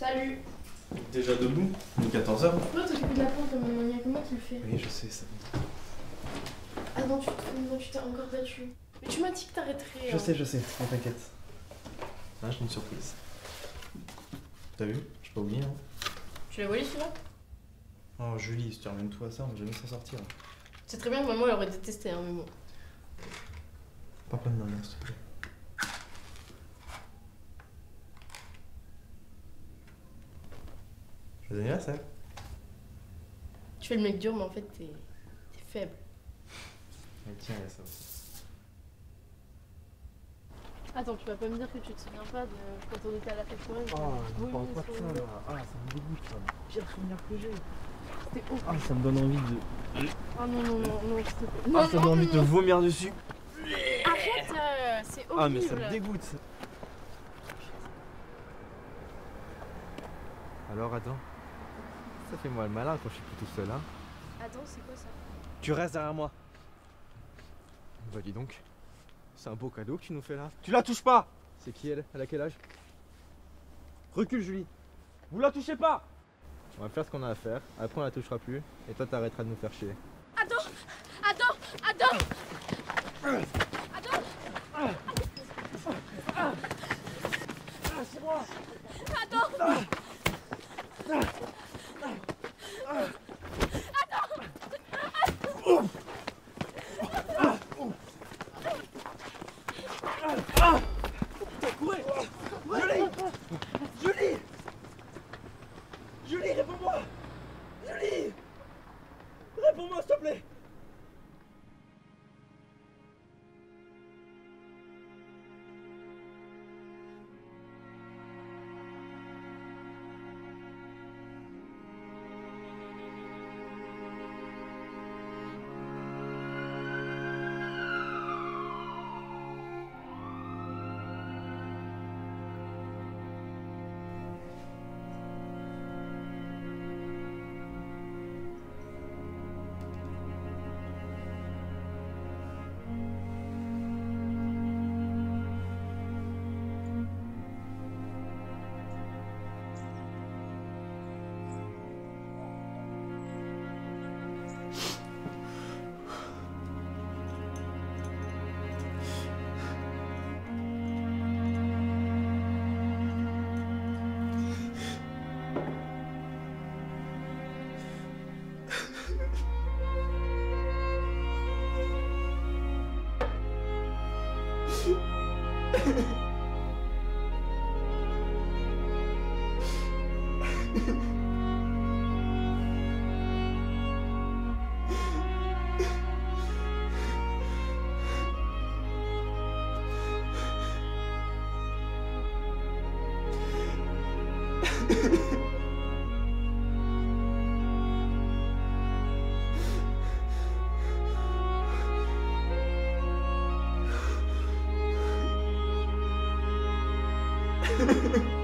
Salut Déjà debout Il est 14h Pourquoi t'occupes de la plante comme un maniaque Comment tu le fais Oui, je sais, ça. Ah non, tu te- non, tu t'es encore battu. Mais tu m'as dit que t'arrêterais. Je hein. sais, je sais, ne t'inquiète. Là, j'ai une surprise. T'as vu? J'ai pas oublié, hein. Tu l'as volé celui-là? Oh, Julie, si tu ramènes tout à ça, on va jamais s'en sortir. C'est très bien que maman elle aurait détesté, hein, mais bon. Pas plein de derrière, s'il te plaît. Joyeux anniversaire Tu fais le mec dur, mais en fait t'es t'es faible. Et tiens, il y a ça aussi. Attends, tu vas pas me dire que tu te souviens pas de quand on était à la fête foraine Oh, Oui, ne parle oui, pas de ça là. Ah, ça me dégoûte ça. Pire souvenir que j'ai. C'était horrible. Ah, ça me donne envie de. Ah non, non, non, non, s'il te plaît. Ah, Non, ça me donne envie de vomir dessus. Arrête, euh, c'est horrible. Ah, mais ça me dégoûte. Alors, attends. Ça fait moi le malin quand je suis plus tout seul, hein. Attends, c'est quoi ça? Tu restes derrière moi. Bah, dis donc. C'est un beau cadeau que tu nous fais là. Tu la touches pas C'est qui elle? Elle a quel âge? Recule, Julie. Vous la touchez pas On va faire ce qu'on a à faire. Après, on la touchera plus. Et toi, t'arrêteras de nous faire chier. Attends Attends Attends Julie Julie Julie, Julie Ha ha ha. Ha